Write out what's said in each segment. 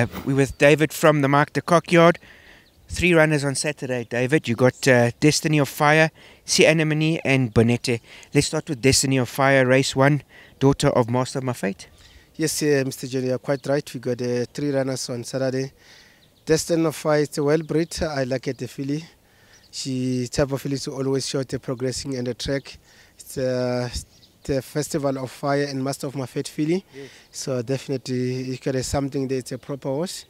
Uh, we with David from the Mark de Kock Yard. Three runners on Saturday, David. You got uh, Destiny of Fire, Si Anemone, and Bonete. Let's start with Destiny of Fire, race one, daughter of Master of My Fate. Yes, uh, Mr. Johnny, you're quite right. We got uh, three runners on Saturday. Destiny of Fire is a well bred. I like it, the filly. She type of filly is always short, the progressing and the track. It's uh, the Festival of Fire and Master of My Fate filly. Yes. So definitely, it got something that's a proper horse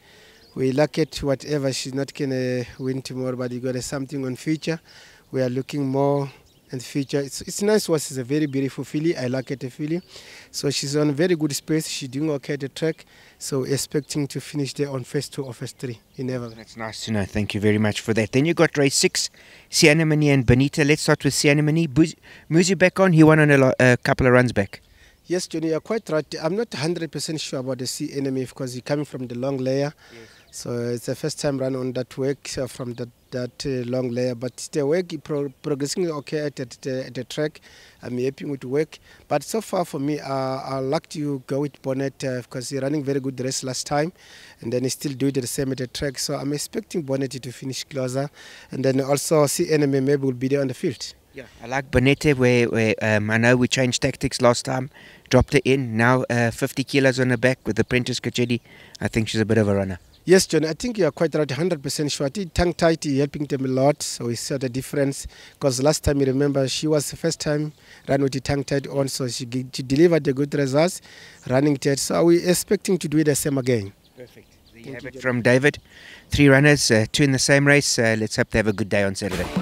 we look at whatever she's not gonna win tomorrow, but you got something on future. We are looking more the future. It's, it's nice was it's a very beautiful filly. I like it the filly. So she's on very good space. She's doing okay at the track. So expecting to finish there on phase two or phase three in Everton. That's nice to know. Thank you very much for that. Then you got race six, Si Anemone and Bonita. Let's start with Si Anemone. Muzi back on. He won on a, a couple of runs back. Yes, Johnny, you're quite right. I'm not 100% sure about the Si Anemone because he's coming from the long layer. Yes. So it's the first time run on that work uh, from that that uh, long layer. But the work pro progressing okay at, the, track. I'm happy with work. But so far for me, uh, I like to go with Bonnet uh, because he running very good race last time, and then he still do the same at the track. So I'm expecting Bonnet to finish closer, and then also Si Anemone maybe will be there on the field. Yeah, I like Bonette where, where um, I know we changed tactics last time, dropped it in. Now uh, 50 kilos on her back with the Prentice Kachedi. I think she's a bit of a runner. Yes, John, I think you are quite right, 100% sure. I think tongue tight helping them a lot, so we saw the difference. Because last time, you remember, she was the first time run with the tongue tight on, so she, she delivered the good results running tight. So we're expecting to do the same again. Perfect. There you have it from David. Three runners, uh, two in the same race. Uh, let's hope they have a good day on Saturday.